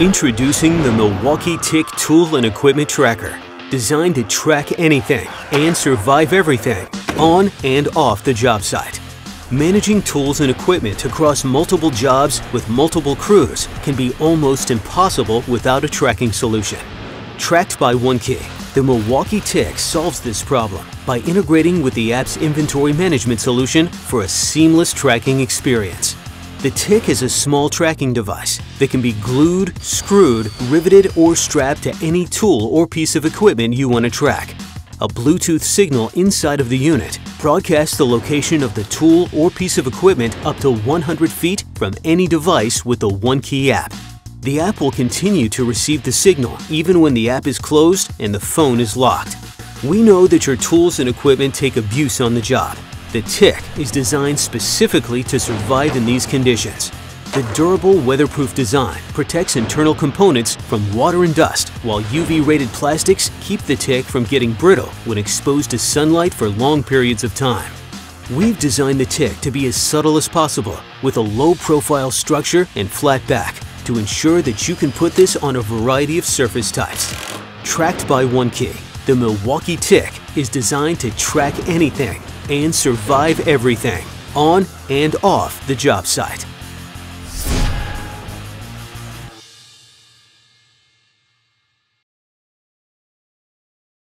Introducing the Milwaukee Tick Tool and Equipment Tracker, designed to track anything and survive everything on and off the job site. Managing tools and equipment across multiple jobs with multiple crews can be almost impossible without a tracking solution. Tracked by OneKey, the Milwaukee Tick solves this problem by integrating with the app's inventory management solution for a seamless tracking experience. The Tick is a small tracking device that can be glued, screwed, riveted, or strapped to any tool or piece of equipment you want to track. A Bluetooth signal inside of the unit broadcasts the location of the tool or piece of equipment up to 100 feet from any device with the OneKey app. The app will continue to receive the signal even when the app is closed and the phone is locked. We know that your tools and equipment take abuse on the job, the Tick is designed specifically to survive in these conditions. The durable, weatherproof design protects internal components from water and dust, while UV-rated plastics keep the Tick from getting brittle when exposed to sunlight for long periods of time. We've designed the Tick to be as subtle as possible, with a low-profile structure and flat back, to ensure that you can put this on a variety of surface types. Tracked by OneKey, the Milwaukee Tick is designed to track anything and survive everything on and off the job site.